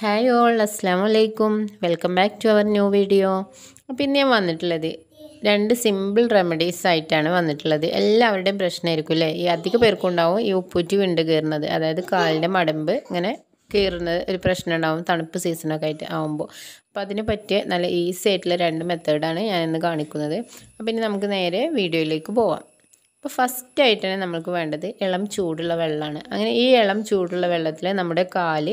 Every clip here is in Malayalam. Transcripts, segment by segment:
ഹായ് ഓൾ അസ്സാം വലൈക്കും welcome back to our new video അപ്പോൾ ഇന്ന് ഞാൻ വന്നിട്ടുള്ളത് രണ്ട് സിമ്പിൾ റെമഡീസ് ആയിട്ടാണ് വന്നിട്ടുള്ളത്. എല്ലാവരുടെയും പ്രശ്നമായിരിക്കും അല്ലേ? ഈ അധിക പേർക്കും ഉണ്ടാവും ഈ ഉപ്പൂറ്റി വിണ്ട് കയറുന്നത്. അതായത് കാലിന്റെ മടമ്പ് ഇങ്ങനെ കയറുന്നത് ഒരു പ്രശ്നം ഉണ്ടാവും തണുപ്പ് സീസണൊക്കെ ആയിട്ട് ആകുമ്പോൾ അപ്പോൾ അതിന് പറ്റിയ നല്ല ഈസി ആയിട്ടുള്ള രണ്ട് മെത്തേഡാണ് ഞാൻ ഇന്ന് കാണിക്കുന്നത്. അപ്പോൾ ഇനി നമുക്ക് നേരെ വീഡിയോയിലേക്ക് പോവാം. അപ്പോൾ ഫസ്റ്റ് ആയിട്ടാണ് നമ്മൾക്ക് വേണ്ടത് ഇളം ചൂടുള്ള വെള്ളമാണ്. അങ്ങനെ ഈ ഇളം ചൂടുള്ള വെള്ളത്തിൽ നമ്മുടെ കാൽ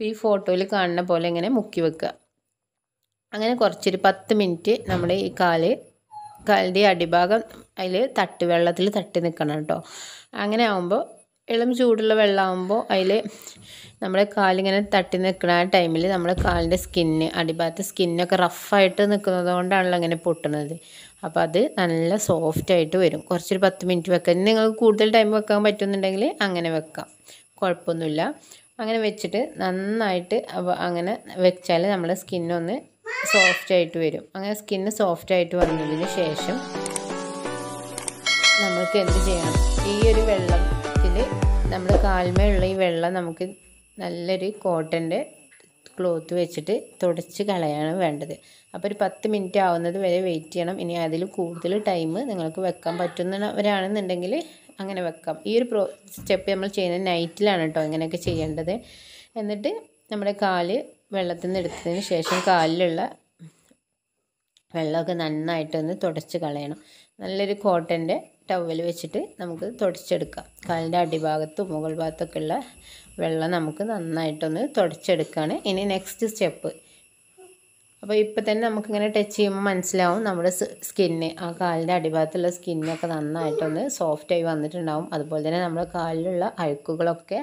ഇപ്പോൾ ഈ ഫോട്ടോയിൽ കാണുന്ന പോലെ ഇങ്ങനെ മുക്കി വെക്കുക. അങ്ങനെ കുറച്ചൊരു പത്ത് മിനിറ്റ് നമ്മൾ ഈ കാൽ കാലിന്റെ അടിഭാഗം അതിൽ തട്ട് വെള്ളത്തിൽ തട്ടി നിൽക്കണം കേട്ടോ. അങ്ങനെ ആകുമ്പോൾ ഇളം ചൂടുള്ള വെള്ളമാകുമ്പോൾ അതിൽ നമ്മുടെ കാലിങ്ങനെ തട്ടി നിൽക്കുന്ന ആ ടൈമിൽ നമ്മുടെ കാലിന്റെ സ്കിന്ന് അടിഭാഗത്തെ സ്കിന്നൊക്കെ റഫായിട്ട് നിൽക്കുന്നത് കൊണ്ടാണല്ലോ അങ്ങനെ പൊട്ടുന്നത്. അപ്പോൾ അത് നല്ല സോഫ്റ്റ് ആയിട്ട് വരും. കുറച്ചൊരു പത്ത് മിനിറ്റ് വെക്കാം നിങ്ങൾക്ക് കൂടുതൽ ടൈം വെക്കാൻ പറ്റുന്നുണ്ടെങ്കിൽ അങ്ങനെ വെക്കാം. കുഴപ്പമൊന്നുമില്ല. അങ്ങനെ വെച്ചിട്ട് നന്നായിട്ട് അങ്ങനെ വെച്ചാൽ നമ്മുടെ സ്കിന്നൊന്ന് സോഫ്റ്റ് ആയിട്ട് വരും. അങ്ങനെ സ്കിന്ന് സോഫ്റ്റ് ആയിട്ട് വന്നതിന് ശേഷം നമുക്ക് എന്ത് ചെയ്യണം? ഈ ഒരു വെള്ളത്തിൽ നമ്മൾ കാൽമേലുള്ള ഈ വെള്ളം നമുക്ക് നല്ലൊരു കോട്ടന്റെ ക്ലോത്ത് വെച്ചിട്ട് തുടച്ച് കളയാണ് വേണ്ടത്. അപ്പോൾ ഒരു പത്ത് മിനിറ്റ് ആവുന്നത് വരെ വെയിറ്റ് ചെയ്യണം. ഇനി അതിൽ കൂടുതൽ ടൈം നിങ്ങൾക്ക് വെക്കാൻ പറ്റുന്നവരാണെന്നുണ്ടെങ്കിൽ അങ്ങനെ വെക്കാം. ഈ ഒരു പ്രോ സ്റ്റെപ്പ് നമ്മൾ ചെയ്യുന്നത് നൈറ്റിലാണ് കേട്ടോ ഇങ്ങനെയൊക്കെ ചെയ്യേണ്ടത്. എന്നിട്ട് നമ്മുടെ കാൽ വെള്ളത്തിൽ നിന്ന് എടുത്തതിന് ശേഷം കാലിലുള്ള വെള്ളമൊക്കെ നന്നായിട്ടൊന്ന് തുടച്ച് കളയണം. നല്ലൊരു കോട്ടന്റെ ടവൽ വെച്ചിട്ട് നമുക്ക് തുടച്ചെടുക്കാം. കാലിന്റെ അടിഭാഗത്തും മുകൾ ഭാഗത്തൊക്കെ ഉള്ള വെള്ളം നമുക്ക് നന്നായിട്ടൊന്ന് തുടച്ചെടുക്കുകയാണ് ഇനി നെക്സ്റ്റ് സ്റ്റെപ്പ് അപ്പോൾ ഇപ്പോൾ തന്നെ നമുക്കിങ്ങനെ ടച്ച് ചെയ്യുമ്പോൾ മനസ്സിലാവും നമ്മുടെ സ്കിന്ന് ആ കാലിന്റെ അടിഭാഗത്തുള്ള സ്കിന്നൊക്കെ നന്നായിട്ടൊന്ന് സോഫ്റ്റായി വന്നിട്ടുണ്ടാവും. അതുപോലെ തന്നെ നമ്മുടെ കാലിലുള്ള അഴുക്കുകളൊക്കെ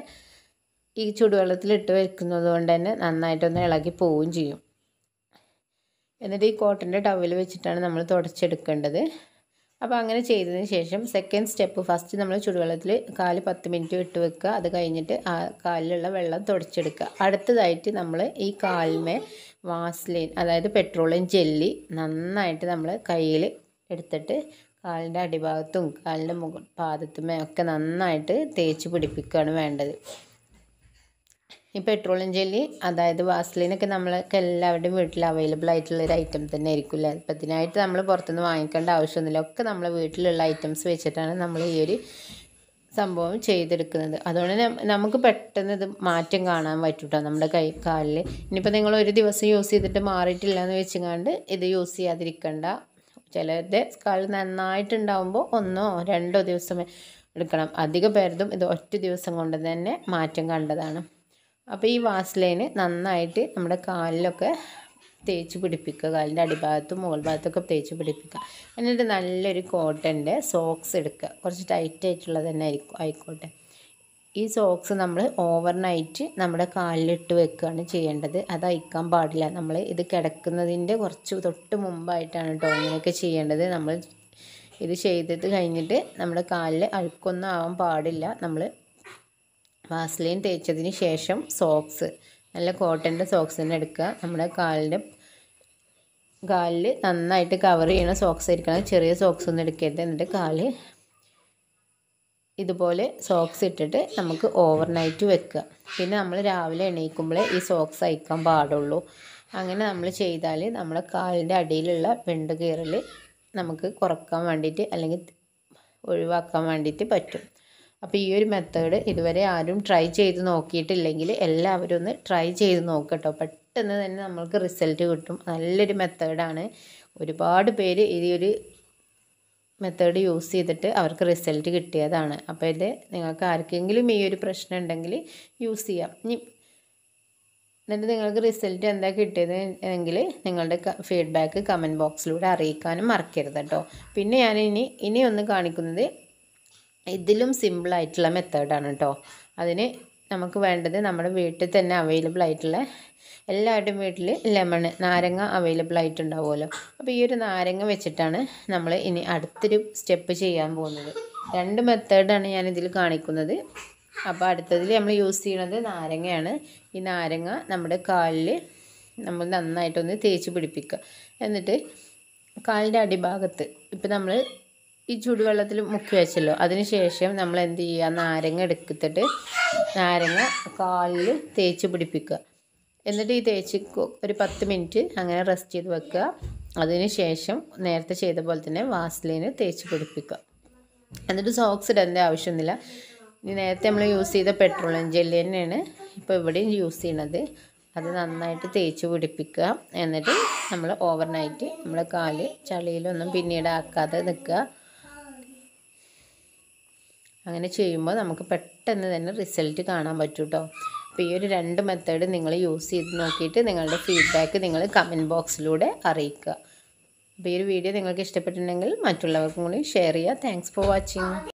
ഈ ചൂടുവെള്ളത്തിൽ ഇട്ട് വെക്കുന്നത് കൊണ്ട് തന്നെ നന്നായിട്ടൊന്ന് ഇളകി പോവുകയും ചെയ്യും. എന്നിട്ട് ഈ കോട്ടന്റെ ടവൽ വെച്ചിട്ടാണ് നമ്മൾ തുടച്ചെടുക്കേണ്ടത്. അപ്പോൾ അങ്ങനെ ചെയ്തതിന് ശേഷം സെക്കൻഡ് സ്റ്റെപ്പ് ഫസ്റ്റ് നമ്മൾ ചുടുവെള്ളത്തിൽ കാൽ പത്ത് മിനിറ്റ് ഇട്ട് വെക്കുക. അത് കഴിഞ്ഞിട്ട് ആ കാലിലുള്ള വെള്ളം തുടച്ചെടുക്കുക. അടുത്തതായിട്ട് നമ്മൾ ഈ കാലിന്മേ വാസ്ലിൻ അതായത് പെട്രോളിയം ജെല്ലി നന്നായിട്ട് നമ്മൾ കയ്യിൽ എടുത്തിട്ട് കാലിന്റെ അടിഭാഗത്തും കാലിന്റെ മുകൾ പാദത്തുമേ ഒക്കെ നന്നായിട്ട് തേച്ച് പിടിപ്പിക്കുകയാണ് വേണ്ടത്. ഈ പെട്രോളിയം ജെല്ലി അതായത് വാസ്ലിനൊക്കെ നമ്മളൊക്കെ എല്ലാവരുടെയും വീട്ടിൽ അവൈലബിൾ ആയിട്ടുള്ള ഒരു ഐറ്റം തന്നെ ആയിരിക്കില്ല അപ്പം ഇതിനായിട്ട് നമ്മൾ പുറത്തുനിന്ന് വാങ്ങിക്കേണ്ട ആവശ്യമൊന്നുമില്ല. ഒക്കെ നമ്മളെ വീട്ടിലുള്ള ഐറ്റംസ് വെച്ചിട്ടാണ് നമ്മൾ ഈ ഒരു സംഭവം ചെയ്തെടുക്കുന്നത്. അതുകൊണ്ട് നമുക്ക് പെട്ടെന്ന് ഇത് മാറ്റം കാണാൻ പറ്റൂട്ടോ നമ്മുടെ കൈ കാലിൽ ഇനിയിപ്പോൾ നിങ്ങൾ ഒരു ദിവസം യൂസ് ചെയ്തിട്ട് മാറിയിട്ടില്ല എന്ന് വെച്ചുകൊണ്ട് ഇത് യൂസ് ചെയ്യാതിരിക്കണ്ട. ചിലരുടെ കാൽ നന്നായിട്ടുണ്ടാകുമ്പോൾ ഒന്നോ രണ്ടോ ദിവസം എടുക്കണം. അധിക പേരതും ഇത് ഒറ്റ ദിവസം കൊണ്ട് തന്നെ മാറ്റം കണ്ടതാണ്. അപ്പോൾ ഈ വാസ്ലൈന് നന്നായിട്ട് നമ്മുടെ കാലിലൊക്കെ തേച്ച് പിടിപ്പിക്കുക കാലിന്റെ അടിഭാഗത്തും മുകൾ ഭാഗത്തൊക്കെ തേച്ച് പിടിപ്പിക്കുക. എന്നിട്ട് നല്ലൊരു കോട്ടന്റെ സോക്സ് എടുക്കുക. കുറച്ച് ടൈറ്റ് ആയിട്ടുള്ളത് തന്നെ ആയിരിക്കും ആയിക്കോട്ടെ. ഈ സോക്സ് നമ്മൾ ഓവർ നൈറ്റ് നമ്മുടെ കാലിലിട്ട് വെക്കുകയാണ് ചെയ്യേണ്ടത്. അത് അയക്കാൻ പാടില്ല. നമ്മൾ ഇത് കിടക്കുന്നതിന്റെ കുറച്ച് തൊട്ട് മുമ്പായിട്ടാണ് കേട്ടോ ഇങ്ങനെയൊക്കെ ചെയ്യേണ്ടത്. നമ്മൾ ഇത് ചെയ്തിട്ട് കഴിഞ്ഞിട്ട് നമ്മുടെ കാലിൽ അഴുക്കൊന്നും ആവാൻ പാടില്ല. നമ്മൾ വാസ്ലിൻ തേച്ചതിന് ശേഷം സോക്സ് നല്ല കോട്ടന്റെ സോക്സ് തന്നെ എടുക്കുക. നമ്മുടെ കാലിന്റെ കാലിൽ നന്നായിട്ട് കവർ ചെയ്യണ സോക്സ് ആയിരിക്കണം. ചെറിയ സോക്സ് ഒന്നും എടുക്കരുത്. എന്നിട്ട് കാൽ ഇതുപോലെ സോക്സ് ഇട്ടിട്ട് നമുക്ക് ഓവർ നൈറ്റ് വെക്കുക. പിന്നെ നമ്മൾ രാവിലെ എണീക്കുമ്പോഴേ ഈ സോക്സ് അയക്കാൻ പാടുള്ളൂ. അങ്ങനെ നമ്മൾ ചെയ്താൽ നമ്മുടെ കാലിന്റെ അടിയിലുള്ള വെണ്ട് കീറൽ നമുക്ക് കുറയ്ക്കാൻ വേണ്ടിയിട്ട് അല്ലെങ്കിൽ ഒഴിവാക്കാൻ വേണ്ടിയിട്ട് പറ്റും. അപ്പോൾ ഈ ഒരു മെത്തേഡ് ഇതുവരെ ആരും ട്രൈ ചെയ്ത് നോക്കിയിട്ടില്ലെങ്കിൽ എല്ലാവരും ഒന്ന് ട്രൈ ചെയ്ത് നോക്കട്ടോ. പെട്ടെന്ന് തന്നെ നമ്മൾക്ക് റിസൾട്ട് കിട്ടും. നല്ലൊരു മെത്തേഡാണ് ഒരുപാട് പേര് ഈ ഒരു മെത്തേഡ് യൂസ് ചെയ്തിട്ട് അവർക്ക് റിസൾട്ട് കിട്ടിയതാണ്. അപ്പോൾ ഇത് നിങ്ങൾക്ക് ആർക്കെങ്കിലും ഈ ഒരു പ്രശ്നം ഉണ്ടെങ്കിൽ യൂസ് ചെയ്യാം. ഇനി എന്നിട്ട് നിങ്ങൾക്ക് റിസൾട്ട് എന്താ കിട്ടിയത് എങ്കിൽ നിങ്ങളുടെ ഫീഡ്ബാക്ക് കമന്റ് ബോക്സിലൂടെ അറിയിക്കാനും മറക്കരുത് കേട്ടോ പിന്നെ ഞാൻ ഇനി ഇനി ഒന്ന് കാണിക്കുന്നത് ഇതിലും സിമ്പിൾ സിമ്പിളായിട്ടുള്ള മെത്തേഡാണ് കേട്ടോ അതിന് നമുക്ക് വേണ്ടത് നമ്മുടെ വീട്ടിൽ തന്നെ അവൈലബിൾ ആയിട്ടുള്ള എല്ലാവരുടെയും വീട്ടിൽ ലെമൺ നാരങ്ങ അവൈലബിൾ ആയിട്ടുണ്ടാവുമല്ലോ. അപ്പോൾ ഈ ഒരു നാരങ്ങ വെച്ചിട്ടാണ് നമ്മൾ ഇനി അടുത്തൊരു സ്റ്റെപ്പ് ചെയ്യാൻ പോകുന്നത്. രണ്ട് മെത്തേഡാണ് ഞാൻ ഇതിൽ കാണിക്കുന്നത്. അപ്പോൾ അടുത്തതിൽ നമ്മൾ യൂസ് ചെയ്യുന്നത് നാരങ്ങയാണ്. ഈ നാരങ്ങ നമ്മുടെ കാലിൽ നമ്മൾ നന്നായിട്ടൊന്ന് തേച്ച് പിടിപ്പിക്കുക. എന്നിട്ട് കാലിന്റെ അടിഭാഗത്ത് ഇപ്പം നമ്മൾ ഈ ചൂടുവെള്ളത്തിൽ മുക്കി വെച്ചല്ലോ. അതിനുശേഷം നമ്മൾ എന്ത് ചെയ്യുക? നാരങ്ങ എടുത്തിട്ട് നാരങ്ങ കാലിൽ തേച്ച് പിടിപ്പിക്കുക. എന്നിട്ട് ഈ തേച്ച് ഒരു പത്ത് മിനിറ്റ് അങ്ങനെ റെസ്റ്റ് ചെയ്ത് വെക്കുക. അതിനുശേഷം നേരത്തെ ചെയ്ത പോലെ തന്നെ വാസ്ലിന് തേച്ച് പിടിപ്പിക്കുക. എന്നിട്ട് സോക്സ് ഇടേണ്ട ആവശ്യമൊന്നുമില്ല. ഇനി നേരത്തെ നമ്മൾ യൂസ് ചെയ്ത പെട്രോളിയം ജെല്ലി തന്നെയാണ് ഇപ്പോൾ ഇവിടെയും യൂസ് ചെയ്യണത്. അത് നന്നായിട്ട് തേച്ച് പിടിപ്പിക്കുക. എന്നിട്ട് നമ്മൾ ഓവർനൈറ്റ് നമ്മുടെ കാൽ ചളിയിലൊന്നും പിന്നീട് ആക്കാതെ നിൽക്കുക. അങ്ങനെ ചെയ്യുമ്പോൾ നമുക്ക് പെട്ടെന്ന് തന്നെ റിസൾട്ട് കാണാൻ പറ്റും കേട്ടോ അപ്പോൾ ഈ ഒരു രണ്ട് മെത്തേഡ് നിങ്ങൾ യൂസ് ചെയ്ത് നോക്കിയിട്ട് നിങ്ങളുടെ ഫീഡ്ബാക്ക് നിങ്ങൾ കമന്റ് ബോക്സിലൂടെ അറിയിക്കുക. അപ്പോൾ ഈ ഒരു വീഡിയോ നിങ്ങൾക്ക് ഇഷ്ടപ്പെട്ടിട്ടുണ്ടെങ്കിൽ മറ്റുള്ളവർക്കും കൂടി ഷെയർ ചെയ്യുക. Thanks for watching